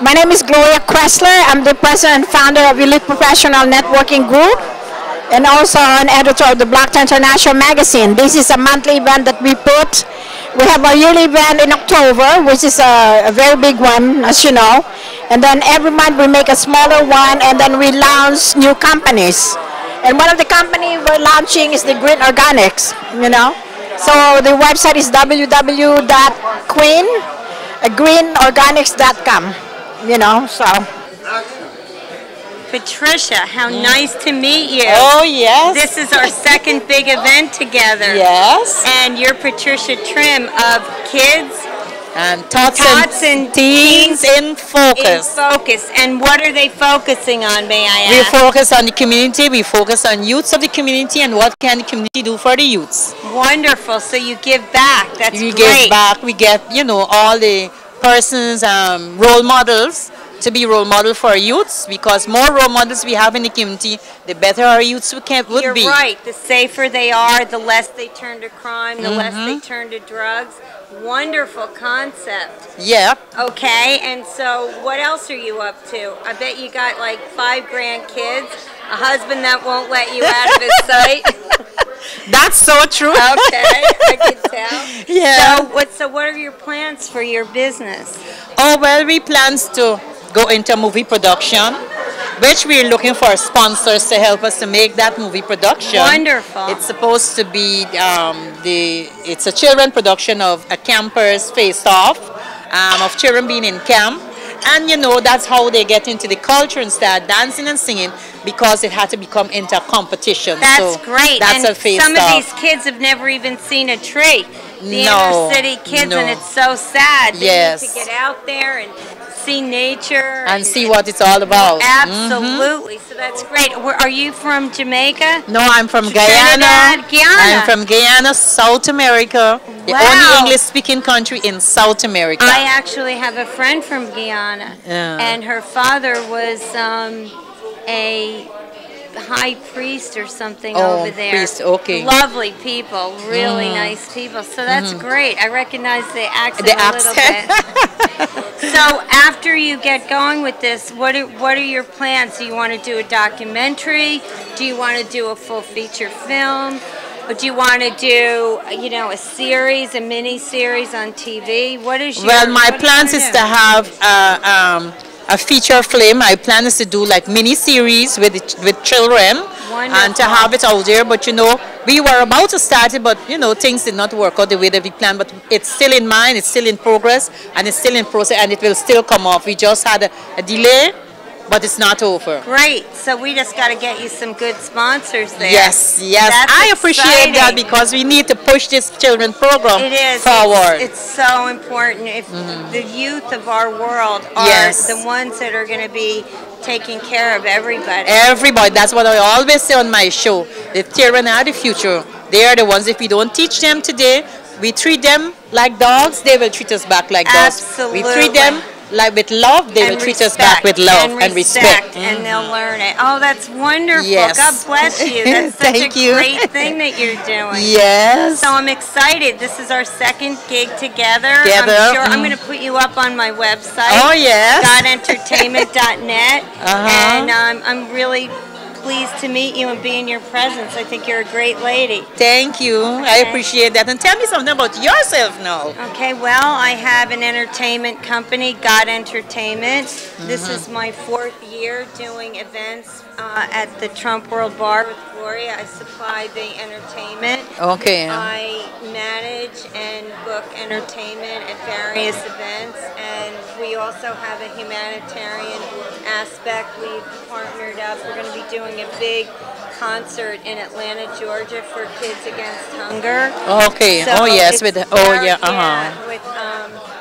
My name is Gloria Cressler. I'm the president and founder of Elite Professional Networking Group and also an editor of the Black International magazine. This is a monthly event that we put. We have a yearly event in October, which is a, a very big one, as you know. And then every month we make a smaller one and then we launch new companies. And one of the company we're launching is the Green Organics, you know. So the website is www.queen.greenorganics.com, you know, so. Patricia, how nice to meet you. Oh, yes. This is our second big event together. Yes. And you're Patricia Trim of Kids And Tots, Tots and Teens in Focus. in Focus. And what are they focusing on, may I ask? We focus on the community, we focus on youths of the community and what can the community do for the youths. Wonderful. So you give back. That's we great. give back, we get, you know, all the persons, um, role models to be role model for youths because more role models we have in the community, the better our youths would You're be. right. The safer they are, the less they turn to crime, the less they Mm-hmm. turn to drugs. Wonderful concept. Yeah. Okay, and so what else are you up to? I bet you got like five grandkids, a husband that won't let you out of his sight. That's so true. Okay, I can tell. Yeah. So what? So what are your plans for your business? Oh, well, we plans to go into movie production, which we're looking for sponsors to help us to make that movie production. Wonderful. It's supposed to be um, the, it's a children production of a campers face off, um, of children being in camp. And you know, that's how they get into the culture and start dancing and singing because it had to become into a competition. That's so great. That's and a face some of off. these kids have never even seen a tree. The No, inner city kids, no. and it's so sad. They Yes. need to get out there and see nature and see what it's all about. Absolutely. So that's great. Where, are you from Jamaica? No, I'm from Trinidad, Guyana. Guyana. I'm from Guyana, South America. The only English speaking country in South America. I actually have a friend from Guyana, Yeah. and her father was um, a high priest or something Oh, over there. priest, okay. Mm. Lovely people, really nice people. So that's great. I recognize the accent Mm-hmm. The a little accent. bit. so after you get going with this, what are, what are your plans? Do you want to do a documentary? Do you want to do a full feature film? Or do you want to do, you know, a series, a mini series on TV? What is your well, my plans is to have uh, um, a feature film. I plan is to do like mini series with with children and to have it out there. But you know, we were about to start it, but you know, things did not work out the way that we planned. But it's still in mind, it's still in progress, and it's still in process, and it will still come off. We just had a, a delay, but it's not over. Great. So we just got to get you some good sponsors there. Yes, yes. That's I appreciate that because we need to push this children program It is. forward. It's, it's so important. If mm-hmm. the youth of our world are Yes. the ones that are going to be taking care of everybody. Everybody, that's what I always say on my show. The children are the future. They are the ones, if we don't teach them today, we treat them like dogs, they will treat us back like dogs. We treat them like with love, they And will treat us back with love and, respect. and they'll learn it. Oh, that's wonderful. Yes. God bless you. That's such Thank a you. great thing that you're doing. Yes. So I'm excited. This is our second gig together. Together, I'm sure I'm mm. going to put you up on my website. Oh, yes. GodEntertainment.net. Uh-huh. And um, I'm really pleased to meet you and be in your presence. I think you're a great lady. Thank you. I appreciate that. And tell me something about yourself now. Okay, well, I have an entertainment company, God Entertainment. This Mm-hmm. is my fourth year doing events uh, at the Trump World Bar with Gloria. I supply the entertainment. Okay. I manage and book entertainment at various events, and we also have a humanitarian aspect. We've partnered up. We're going to be doing a big concert in Atlanta, Georgia for Kids Against Hunger. Okay. So oh, yes. With the, oh, very- yeah. Uh-huh. with um.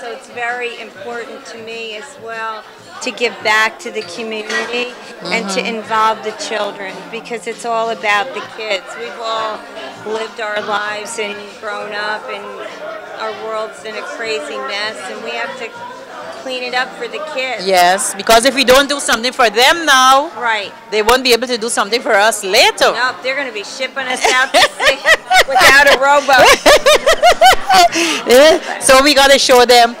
So it's very important to me as well to give back to the community and Mm-hmm. to involve the children because it's all about the kids. We've all lived our lives and grown up, and our world's in a crazy mess, and we have to clean it up for the kids. Yes, because if we don't do something for them now, Right. they won't be able to do something for us later. Nope, they're going to be shipping us out to without a rowboat. so we got to show them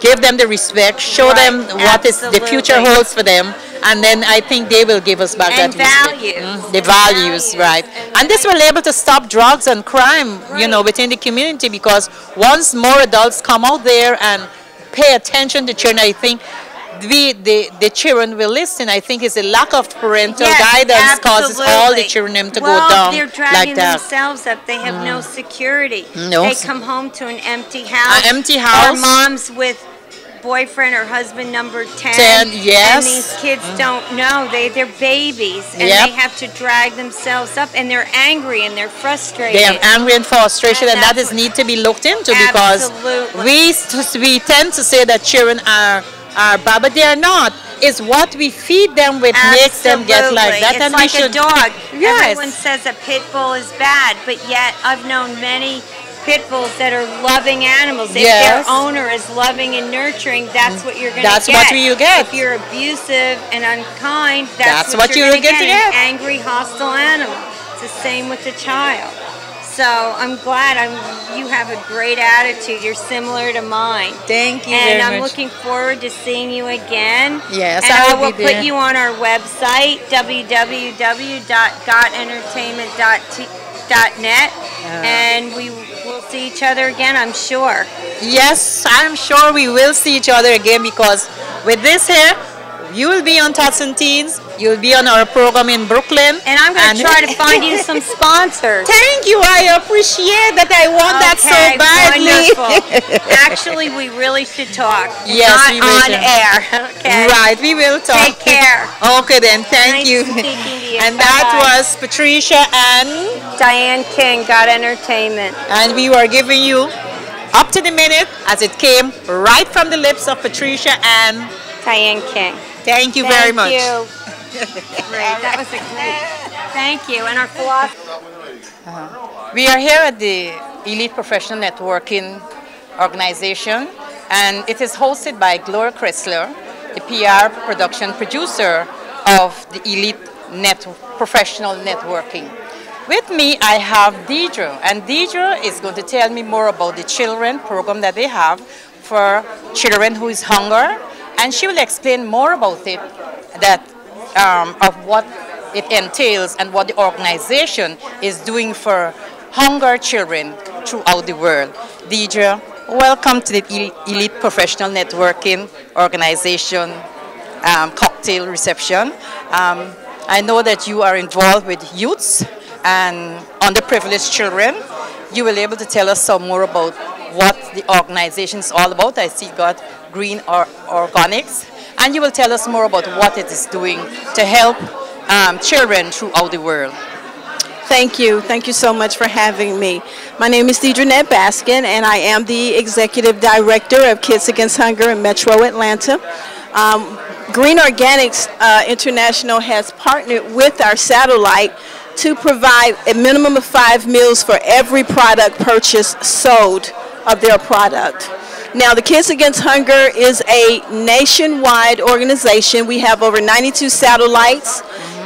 give them the respect, show Right, them what is the future holds for them, and then I think they will give us back And that values. Mm, the values, values. right? And And this will be able to stop drugs and crime, you know, within the community because once more adults come out there and pay attention to children, I think we, the, the children will listen. I think it's a lack of parental Yes, guidance causes all the absolutely. children to well, go down they're dragging like that. Mm. themselves up. They have no security. No They come home to an empty house. An empty Or house. moms with boyfriend or husband number 10. 10, yes. And these kids mm. don't know. They, they're babies. And Yep. they have to drag themselves up. And they're angry and they're frustrated. They are angry and frustration, And and that's need to be looked into because we, we tend to say that children are are bad, but they are not. It's what we feed them with makes them get like that, It's and like we should a dog. Yes. Everyone says a pit bull is bad, but yet I've known many pit bulls that are loving animals. If Yes. their owner is loving and nurturing, that's what you're going to get. That's what you get. If you're abusive and unkind, that's, That's what you're you're going to get. An angry, hostile animal. It's the same with the child. So I'm glad I'm. You have a great attitude. You're similar to mine. Thank you And I'm much. looking forward to seeing you again. Yes, and I I will put you on our website www.godentertainment.net, uh-huh. and we will see each other again. I'm sure. Yes, I'm sure we will see each other again because with this here, you will be on Tots and Teens. You'll be on our program in Brooklyn. And I'm going to try to find you some sponsors. Thank you. I appreciate that. I want that so badly. wonderful. Actually, we really should talk. Yes, Not we will on air. Okay. Right, we will talk. Take care. Okay then, thank Nice you. you. And that Bye-bye. was Patricia and Diane King, God Entertainment. and we were giving you up to the minute as it came right from the lips of Patricia and Diane King. Thank you very much. Thank you. Great. That was a great. Thank you. And our philosophy. Uh-huh. We are here at the Elite Professional Networking Organization, and it is hosted by Gloria Cressler, the PR production producer of the Elite Net Professional Networking. With me, I have Deidre, and Deidre is going to tell me more about the children program that they have for children who is hunger, and she will explain more about it, that um, of what it entails and what the organization is doing for hunger children throughout the world. Deidre, welcome to the Elite Professional Networking Organization um, cocktail reception. Um, I know that you are involved with youths and underprivileged children. You will be able to tell us some more about what the organization is all about. I see got Green or- Organics. And you will tell us more about what it is doing to help um, children throughout the world. Thank you. Thank you so much for having me. My name is Deidre Baskin, and I am the Executive Director of Kids Against Hunger in Metro Atlanta. Um, Green Organics uh, International has partnered with our satellite to provide a minimum of five meals for every product purchased sold of their product. Now, the Kids Against Hunger is a nationwide organization. We have over 92 satellites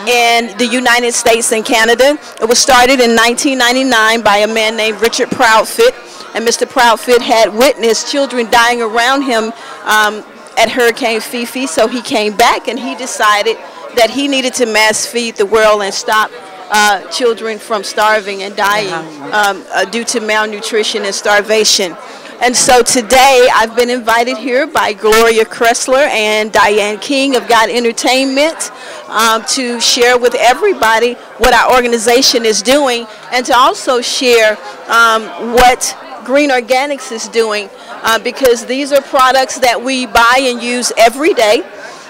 in the United States and Canada. It was started in 1999 by a man named Richard Proudfit, and Mr. Proudfit had witnessed children dying around him um, at Hurricane Fifi, so he came back and he decided that he needed to mass feed the world and stop uh, children from starving and dying um, uh, due to malnutrition and starvation. And so today I've been invited here by Gloria Cressler and Diane King of God Entertainment um, to share with everybody what our organization is doing and to also share um, what Green Organics is doing uh, because these are products that we buy and use every day.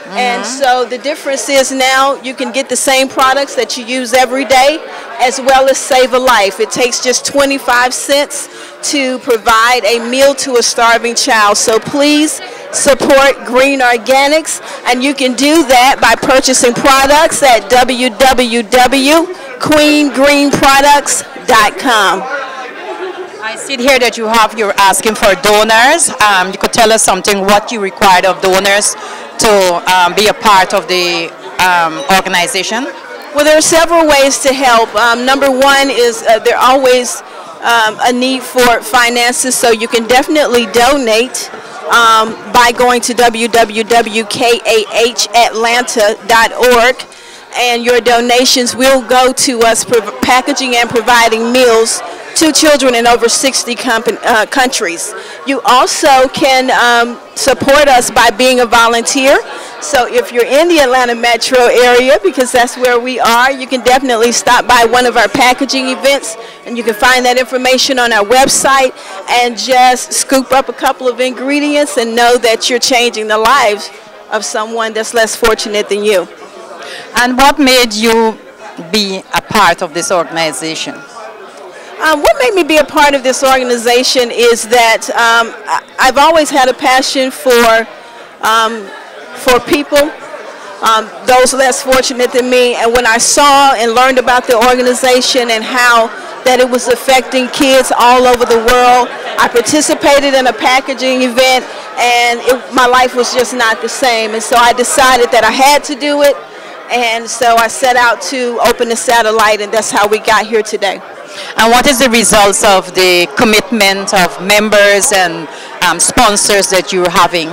And so the difference is now you can get the same products that you use every day as well as save a life. It takes just 25 cents to provide a meal to a starving child. So please support Green Organics and you can do that by purchasing products at www.queengreenproducts.com. I see here that you have, you're asking for donors. Um, you could tell us something, what you required of donors to um, be a part of the um, organization. Well, there are several ways to help. Um, number one is uh, there always um, a need for finances, so you can definitely donate um, by going to www.kahatlanta.org and your donations will go to us for packaging and providing meals to children in over 60 uh, countries. You also can um, support us by being a volunteer. So if you're in the Atlanta metro area, because that's where we are, you can definitely stop by one of our packaging events and you can find that information on our website and just scoop up a couple of ingredients and know that you're changing the lives of someone that's less fortunate than you. And what made you be a part of this organization? Um, what made me be a part of this organization is that um, I've always had a passion for um, for people, um, those less fortunate than me. And when I saw and learned about the organization and how that it was affecting kids all over the world, I participated in a packaging event, and it, my life was just not the same. And so I decided that I had to do it. And so I set out to open the satellite, and that's how we got here today. And what is the results of the commitment of members and um, sponsors that you're having?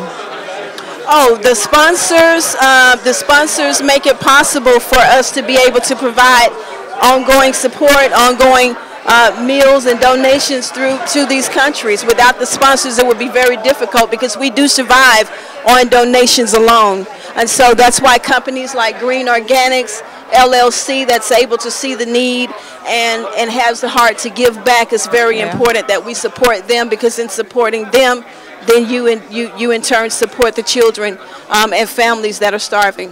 Oh, the sponsors, uh, the sponsors make it possible for us to be able to provide ongoing support, ongoing uh, meals and donations through to these countries. Without the sponsors, it would be very difficult because we do survive on donations alone. And so that's why companies like Green Organics, LLC that's able to see the need and, and has the heart to give back is very yeah. important that we support them because in supporting them, then you in, you, you in turn support the children um, and families that are starving.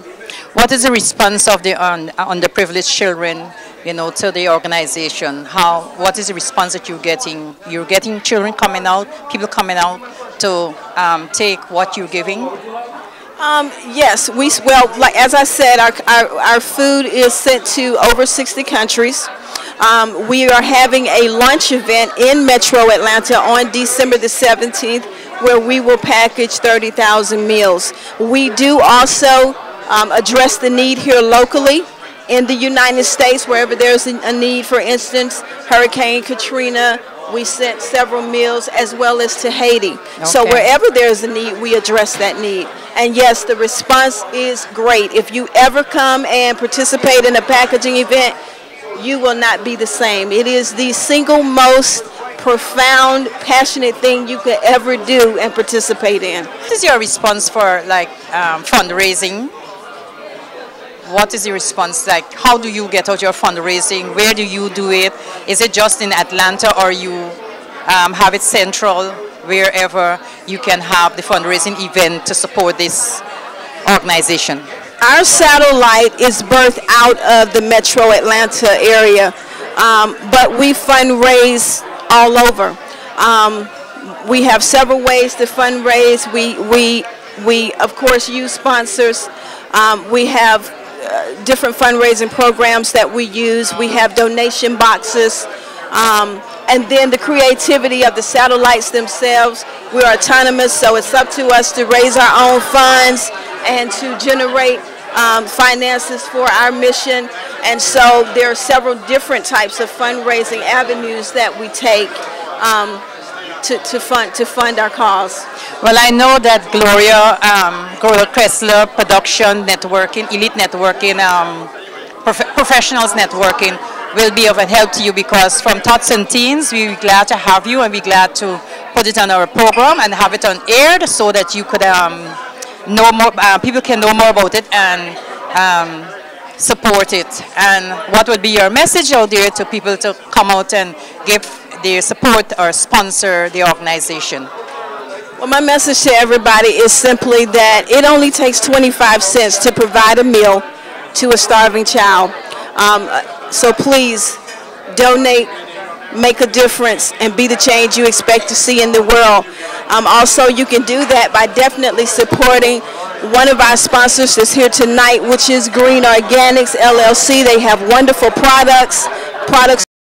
What is the response of the un, underprivileged children, you know, to the organization? How, what is the response that you're getting? You're getting children coming out, people coming out to um, take what you're giving? Um, yes, we well, like as I said, our, our, our food is sent to over 60 countries. Um, we are having a lunch event in Metro Atlanta on December the 17th where we will package 30,000 meals. We do also um, address the need here locally in the United States wherever there's a need. For instance, Hurricane Katrina, we sent several meals as well as to Haiti. Okay. So wherever there's a need, we address that need. And yes, the response is great. If you ever come and participate in a packaging event, you will not be the same. It is the single most profound, passionate thing you could ever do and participate in. What is your response for like um, fundraising? What is the response like? How do you get out your fundraising? Where do you do it? Is it just in Atlanta or you um, have it central wherever you can have the fundraising event to support this organization? Our satellite is birthed out of the metro Atlanta area, um, but we fundraise all over. Um, we have several ways to fundraise. We, we, we of course, use sponsors. Um, we have different fundraising programs that we use. We have donation boxes. Um, and then the creativity of the satellites themselves. We're autonomous, so it's up to us to raise our own funds and to generate um, finances for our mission. And so there are several different types of fundraising avenues that we take. Um, to, to, fund, to our cause? Well, I know that Gloria, um, Gloria Cressler Production Networking, Elite Networking, um, prof Professionals Networking will be of help to you because from Tots and Teens, we're glad to have you and we're glad to put it on our program and have it on air so that you could um, know more, uh, people can know more about it and um, support it. And what would be your message out there to people to come out and give their support or sponsor the organization? Well, my message to everybody is simply that it only takes 25 cents to provide a meal to a starving child. Um, so please donate, make a difference, and be the change you expect to see in the world. Um, also, you can do that by definitely supporting one of our sponsors that's here tonight, which is Green Organics LLC. They have wonderful products, products